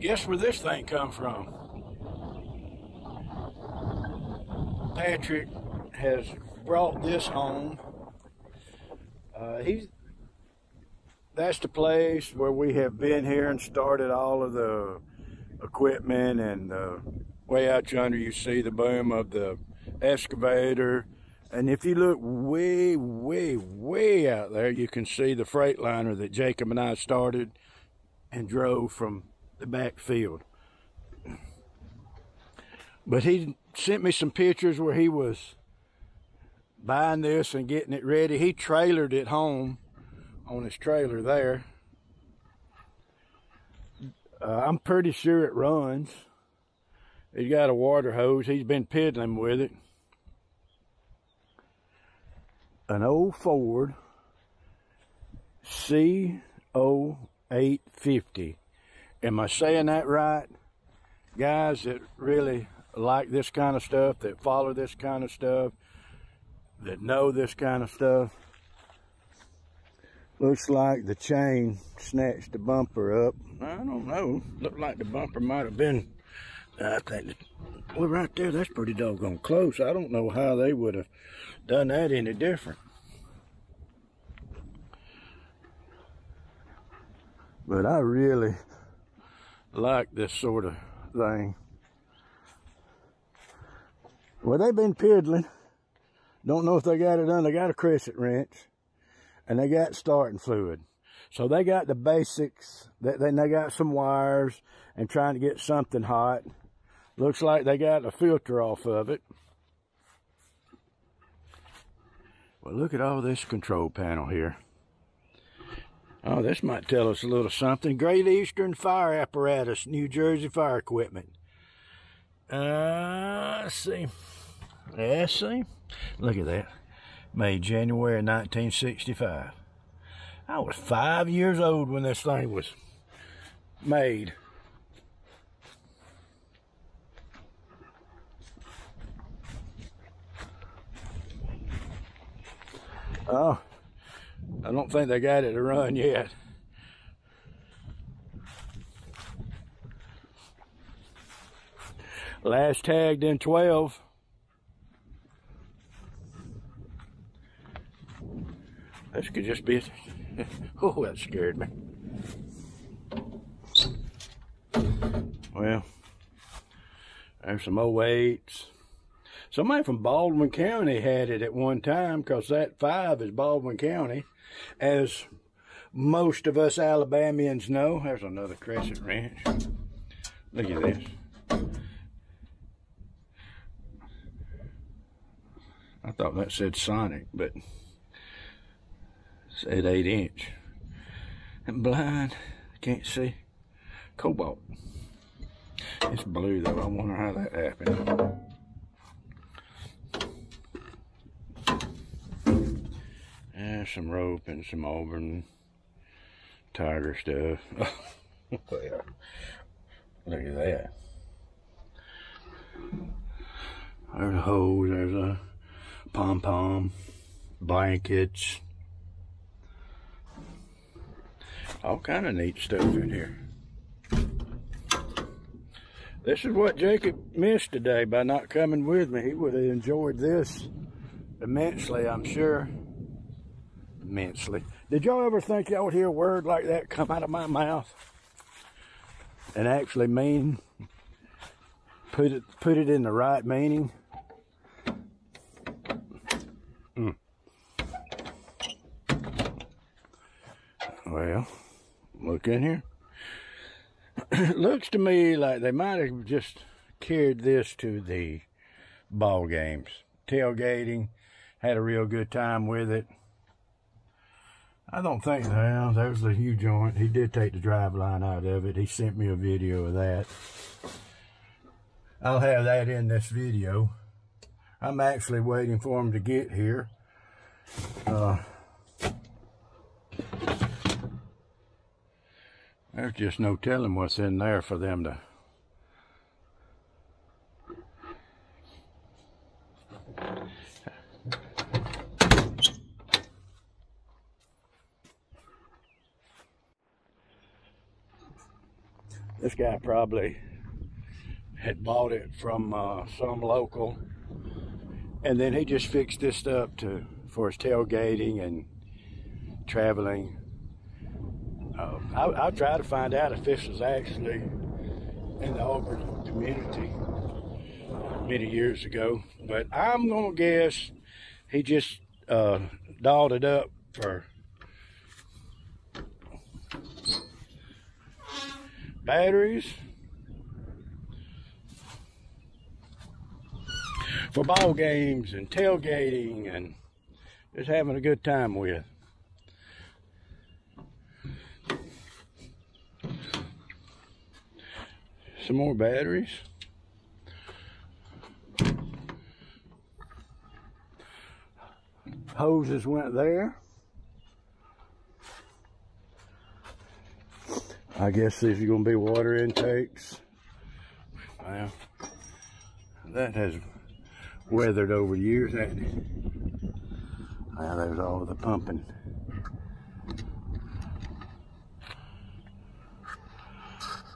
guess where this thing come from? Patrick has brought this home. Uh, he's that's the place where we have been here and started all of the equipment and uh, way out yonder you see the boom of the excavator and if you look way way way out there you can see the Freightliner that Jacob and I started and drove from the back field but he sent me some pictures where he was buying this and getting it ready he trailered it home on his trailer there uh, I'm pretty sure it runs. He's got a water hose. He's been piddling with it. An old Ford CO850. Am I saying that right? Guys that really like this kind of stuff, that follow this kind of stuff, that know this kind of stuff. Looks like the chain snatched the bumper up. I don't know. Looked like the bumper might have been, I think, well, right there, that's pretty doggone close. I don't know how they would have done that any different. But I really like this sort of thing. Well, they've been piddling. Don't know if they got it done. They got a crescent wrench and they got starting fluid. So they got the basics, then they got some wires and trying to get something hot. Looks like they got a filter off of it. Well, look at all this control panel here. Oh, this might tell us a little something. Great Eastern Fire Apparatus, New Jersey Fire Equipment. Uh, let's see. Yeah, see? Look at that made January 1965. I was five years old when this thing was made. Oh, I don't think they got it to run yet. Last tagged in 12. This could just be, oh, that scared me. Well, there's some 08s. Somebody from Baldwin County had it at one time because that five is Baldwin County. As most of us Alabamians know, there's another crescent wrench. Look at this. I thought that said Sonic, but said eight inch. I'm blind, can't see. Cobalt. It's blue though, I wonder how that happened. And some rope and some Auburn tiger stuff. look at that. There's a hose, there's a pom-pom, blankets, all kind of neat stuff in here. This is what Jacob missed today by not coming with me. He would have enjoyed this immensely, I'm sure. Immensely. Did y'all ever think y'all would hear a word like that come out of my mouth and actually mean, put it, put it in the right meaning? Mm. Well, Look in here. it looks to me like they might have just carried this to the ball games. Tailgating, had a real good time with it. I don't think, well, there's the U joint. He did take the drive line out of it. He sent me a video of that. I'll have that in this video. I'm actually waiting for him to get here. Uh, There's just no telling what's in there for them to This guy probably had bought it from uh, some local, and then he just fixed this up to for his tailgating and traveling. Uh, I, I'll try to find out if this was actually in the Auburn community many years ago, but I'm gonna guess he just uh, dolled it up for batteries for ball games and tailgating and just having a good time with. Some more batteries. Hoses went there. I guess these are going to be water intakes. Well, that has weathered over years, hasn't it? There's all the pumping.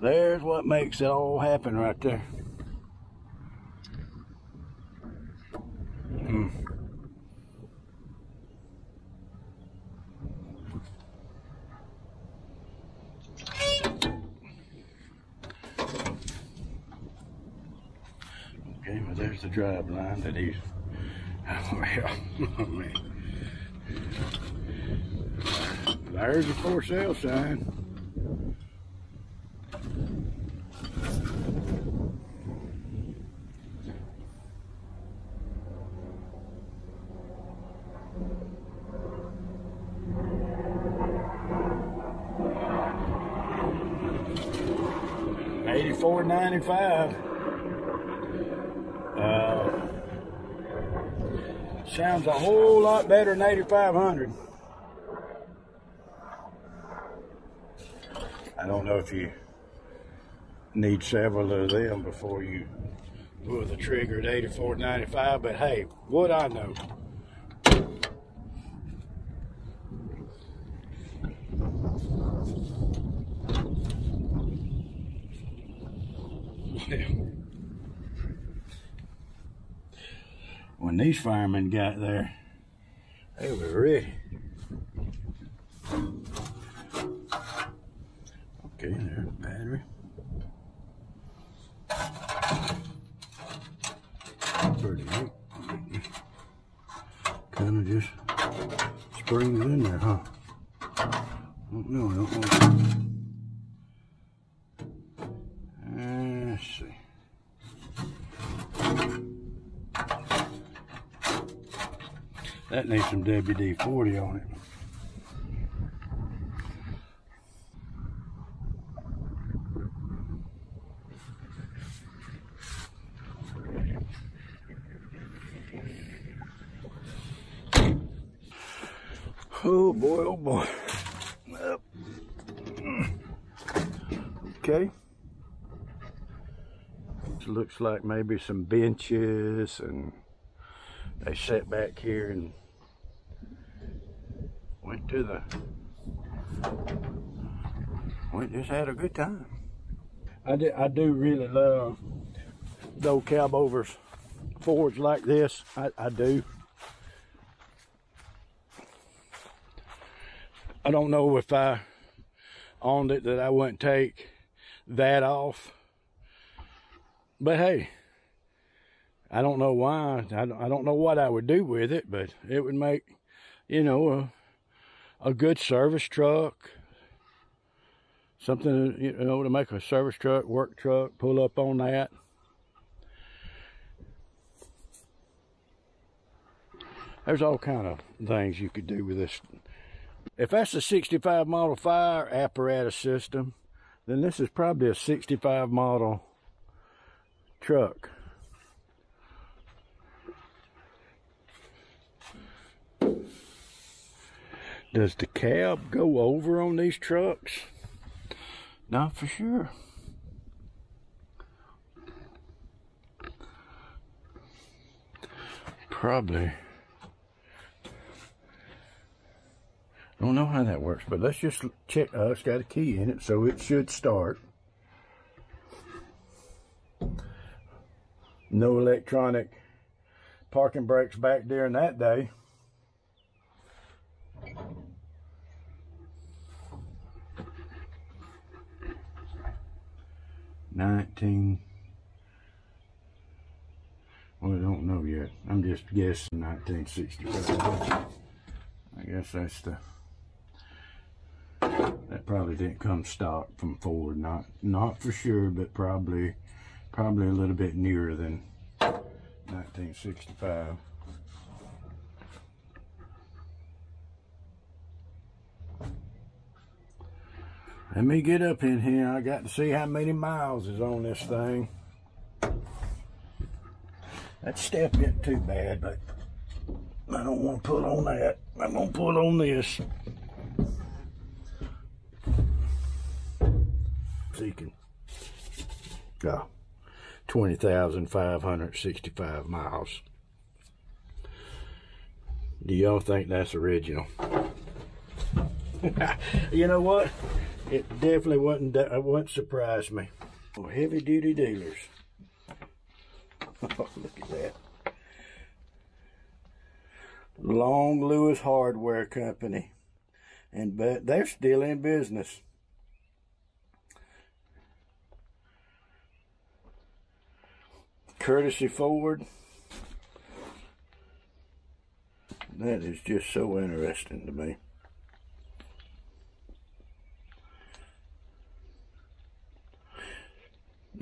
There's what makes it all happen right there. Hmm. Okay, well there's the drive line that he's, well, man. There's a for sale sign. Eighty-four ninety-five. Uh, sounds a whole lot better than eighty-five hundred. I don't know if you need several of them before you pull the trigger at 84.95, but hey, what I know. when these firemen got there, they were ready. Okay, there's the battery. Pretty neat. Kind of just springs in there, huh? I don't know. That needs some WD-40 on it. Oh boy, oh boy. Okay. It looks like maybe some benches and they sat back here and to the we just had a good time. I do, I do really love those cab overs Fords like this. I, I do. I don't know if I owned it that I wouldn't take that off. But hey, I don't know why. I don't, I don't know what I would do with it, but it would make, you know, a, a good service truck. Something, you know, to make a service truck, work truck, pull up on that. There's all kind of things you could do with this if that's a 65 model fire apparatus system, then this is probably a 65 model truck. Does the cab go over on these trucks? Not for sure. Probably. Don't know how that works, but let's just check. Uh, it's got a key in it, so it should start. No electronic parking brakes back during that day. Nineteen. Well, I don't know yet. I'm just guessing 1965. I guess that's the. That probably didn't come stock from Ford. Not not for sure, but probably probably a little bit nearer than 1965. Let me get up in here. I got to see how many miles is on this thing. That step isn't too bad, but I don't want to pull on that. I'm going to pull on this. Seeking. Oh, 20,565 miles. Do y'all think that's original? you know what? It definitely wouldn't, it wouldn't surprise me. Oh, heavy duty dealers. Look at that. Long Lewis Hardware Company. And but they're still in business. Courtesy Ford. That is just so interesting to me.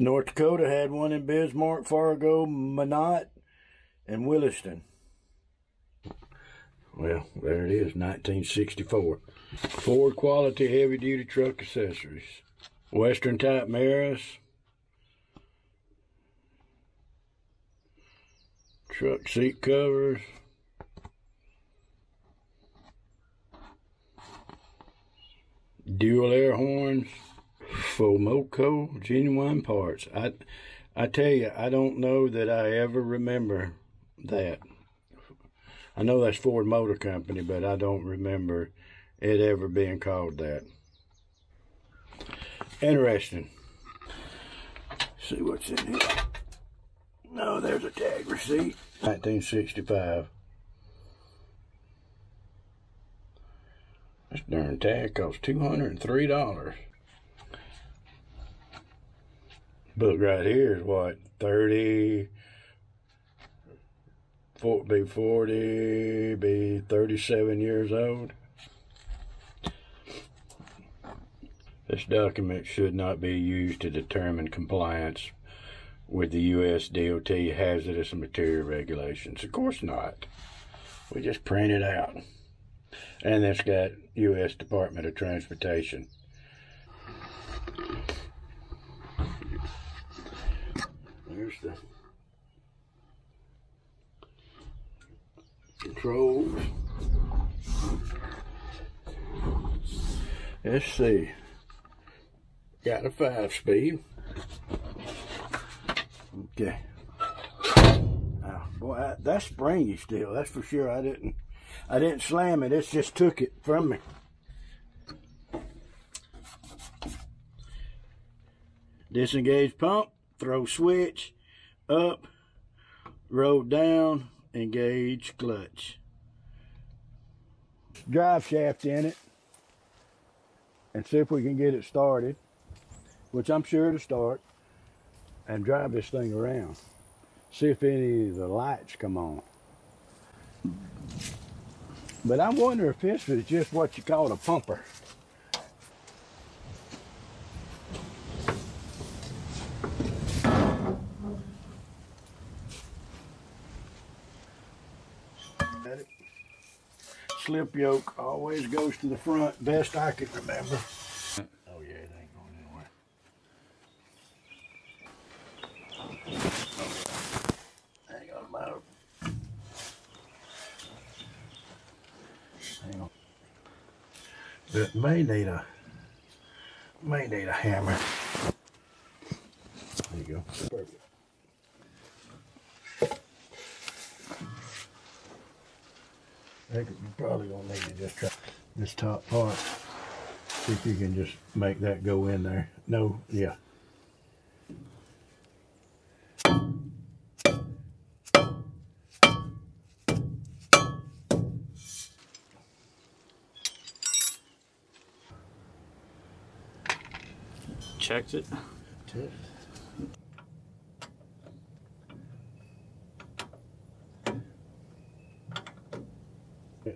North Dakota had one in Bismarck, Fargo, Minot, and Williston. Well, there it is, 1964. Ford quality heavy duty truck accessories. Western type mirrors. Truck seat covers. Dual air horns. Fomoco genuine parts. I, I tell you, I don't know that I ever remember that. I know that's Ford Motor Company, but I don't remember it ever being called that. Interesting. See what's in here. No, there's a tag receipt. 1965. This darn tag costs $203. Book right here is what 30 be 40 be 37 years old. This document should not be used to determine compliance with the US DOT hazardous material regulations. Of course not. We just print it out. And it's got US Department of Transportation The controls. Let's see. Got a five speed. Okay. Oh, boy, that's springy still. That's for sure. I didn't, I didn't slam it. It just took it from me. Disengage pump throw switch, up, roll down, engage clutch. Drive shaft in it and see if we can get it started, which I'm sure to start, and drive this thing around. See if any of the lights come on. But I wonder if this is just what you call a pumper. Slip yoke always goes to the front, best I can remember. Oh yeah, it ain't going anywhere. Hang on about Hang on. But may need a may need a hammer. There you go. Perfect. you probably gonna need to just try this top part. See if you can just make that go in there. No, yeah. Checked it. Checked.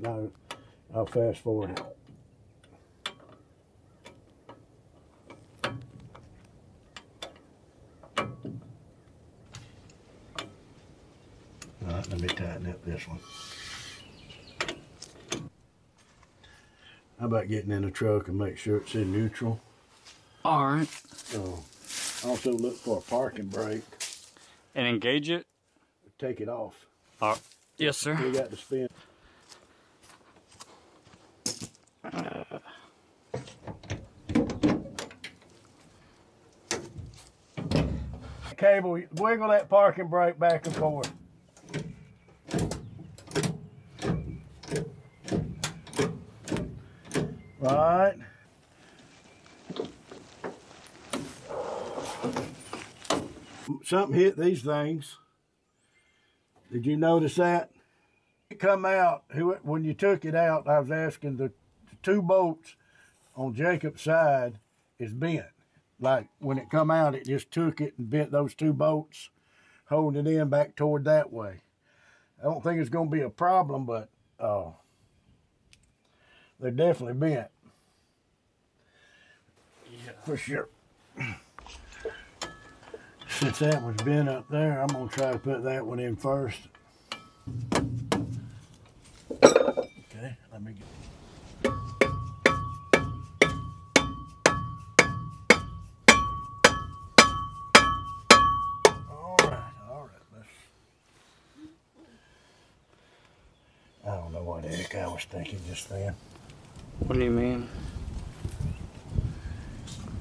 Now, I'll fast forward it. All right, let me tighten up this one. How about getting in the truck and make sure it's in neutral? All right. So, also look for a parking brake. And engage it. Take it off. Oh, yes, sir. We got to spin. Uh, Cable, wiggle that parking brake back and forth. Right. Something hit these things. Did you notice that? It come out, who- when you took it out, I was asking the two bolts on Jacob's side is bent. Like when it come out, it just took it and bent those two bolts, holding it in back toward that way. I don't think it's going to be a problem, but uh, they're definitely bent Yeah. for sure. Since that one's been up there, I'm gonna try to put that one in first. Okay, let me get. All right, all right, let's. I don't know what the heck I was thinking just then. What do you mean?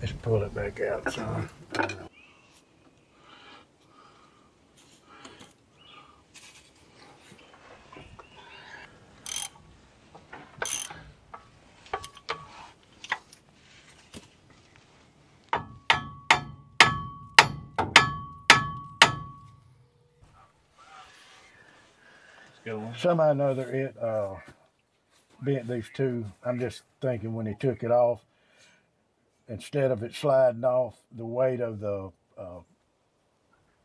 Let's pull it back out, son. Somehow or another, it uh, bent these two. I'm just thinking when he took it off, instead of it sliding off, the weight of the uh,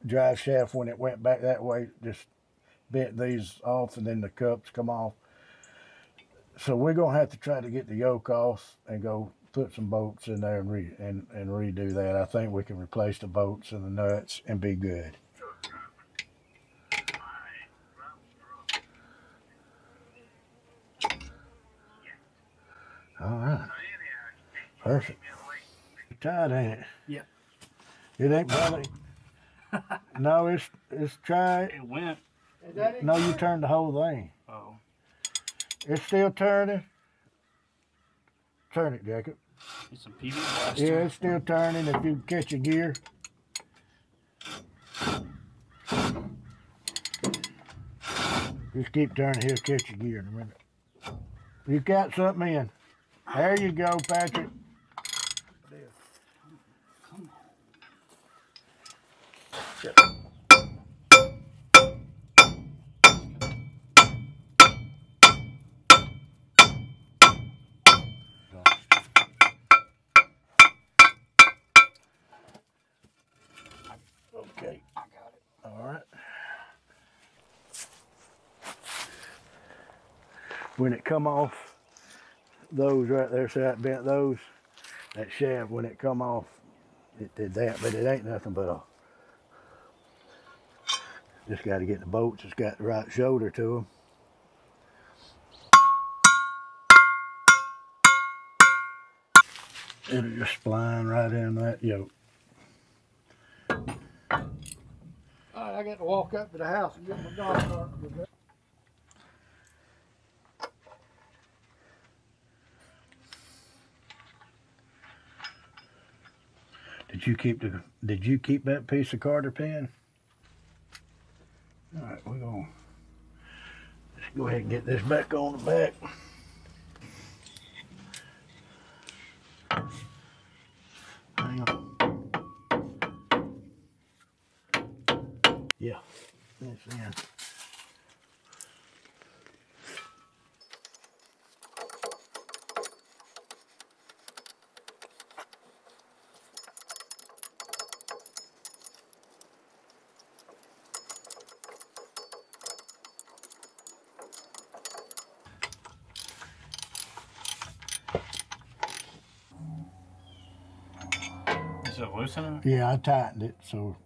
drive shaft when it went back that way just bent these off, and then the cups come off. So we're gonna have to try to get the yoke off and go put some bolts in there and re and, and redo that. I think we can replace the bolts and the nuts and be good. All right. Perfect. Tight, ain't it? Yeah. It ain't really. no, it's it's tried. It went. No, you turned the whole thing. Oh. It's still turning. Turn it, Jacob. It's a PB Blaster. Yeah, it's still turning. If you catch a gear. Just keep turning. He'll catch a gear in a minute. You got something in. There you go, Patrick. Okay. I got it. All right. When it come off, those right there, see that bent those, that shaft, when it come off, it did that, but it ain't nothing but a, just got to get the bolts, it's got the right shoulder to them. It'll just spline right in that yoke. All right, I got to walk up to the house and get my golf cart. You keep the? Did you keep that piece of cotter pin? All right, we're gonna let's go ahead and get this back on the back. Hang on. Yeah, that's in. Yeah, I tightened it so.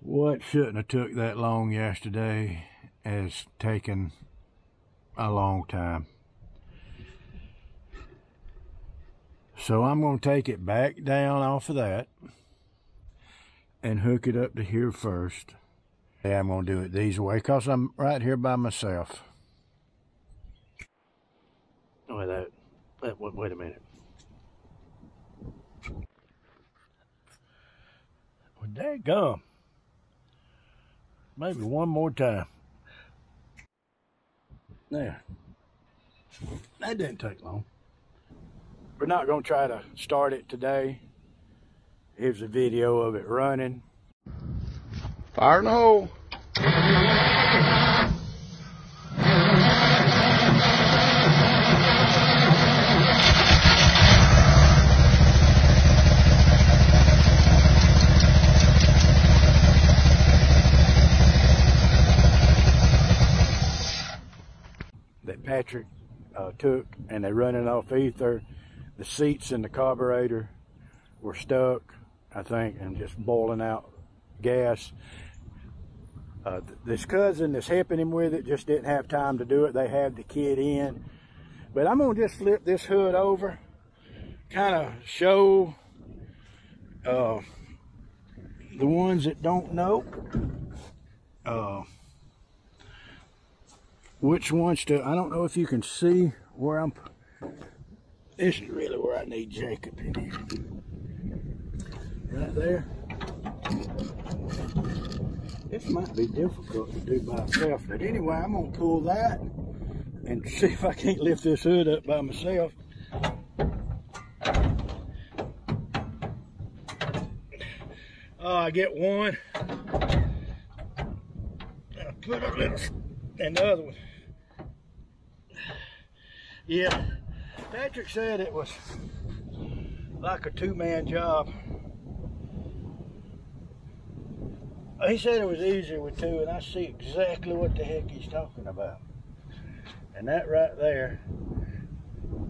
What shouldn't have took that long yesterday has taken a long time. So I'm going to take it back down off of that and hook it up to here first. Yeah, I'm going to do it these way because I'm right here by myself. Wait, that, that, wait, a minute. Well, daggum. Maybe one more time. There. That didn't take long. We're not going to try to start it today. Here's a video of it running. Fire in the hole. Patrick uh, took and they running off ether. The seats in the carburetor were stuck, I think, and just boiling out gas. Uh, th- this cousin that's helping him with it just didn't have time to do it. They had the kid in. But I'm going to just flip this hood over, kind of show uh, the ones that don't know uh, which ones to, I don't know if you can see where I'm, this is really where I need Jacob in here. Right there. This might be difficult to do by myself, but anyway, I'm gonna pull that and see if I can't lift this hood up by myself. Oh, I get one. I put a little, and the other one. Yeah, Patrick said it was like a two-man job. He said it was easier with two, and I see exactly what the heck he's talking about. And that right there,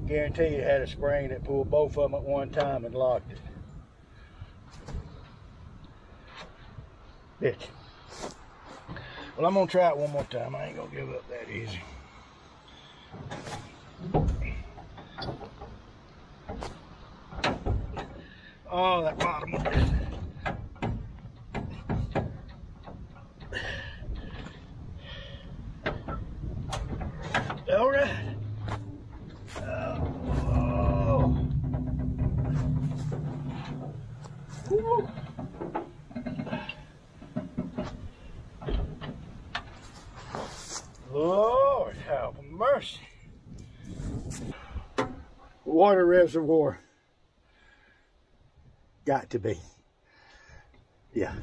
guarantee you had a spring that pulled both of them at one time and locked it. Bitch. Well, I'm gonna try it one more time. I ain't gonna give up that easy. Oh, that bottom one. All right. Oh. Woo. Lord have mercy. Water reservoir. Got to be. Yeah.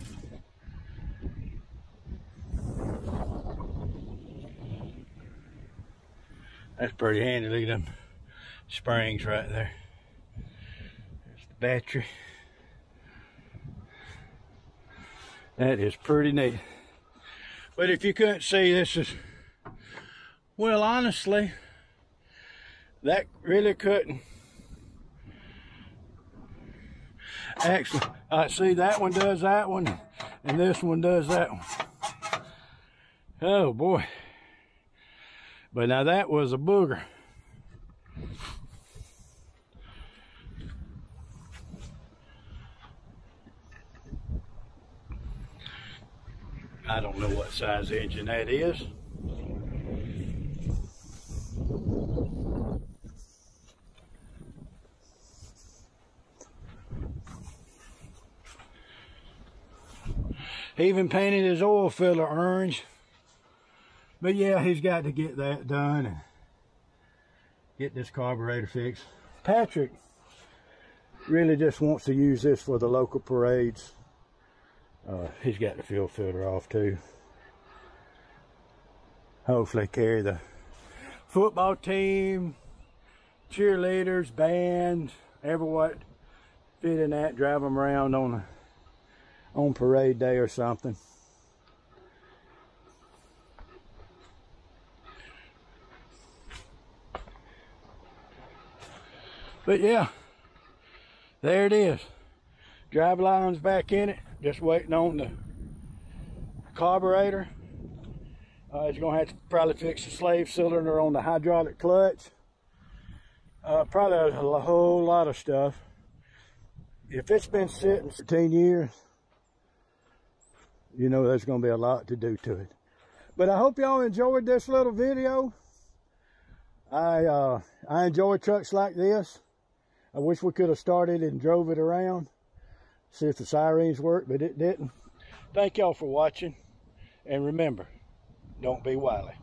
That's pretty handy. Look at them springs right there. There's the battery. That is pretty neat. But if you couldn't see, this is, well, honestly, that really couldn't. Actually, I see that one does that one, and this one does that one. Oh boy. But now that was a booger. I don't know what size engine that is. He even painted his oil filler orange. But yeah, he's got to get that done and get this carburetor fixed. Patrick really just wants to use this for the local parades. Uh, he's got the fuel filter off too. hopefully carry the football team, cheerleaders, band, ever what fit in that, drive them around on on parade day or something. But yeah, there it is. Drive lines back in it, just waiting on the carburetor. Uh, he's gonna have to probably fix the slave cylinder on the hydraulic clutch. Uh, probably a whole lot of stuff. If it's been sitting 15 years, you know there's gonna be a lot to do to it. But I hope y'all enjoyed this little video. I uh, I enjoy trucks like this. I wish we could have started and drove it around, see if the sirens worked, but it didn't. Thank y'all for watching, and remember, don't be wily.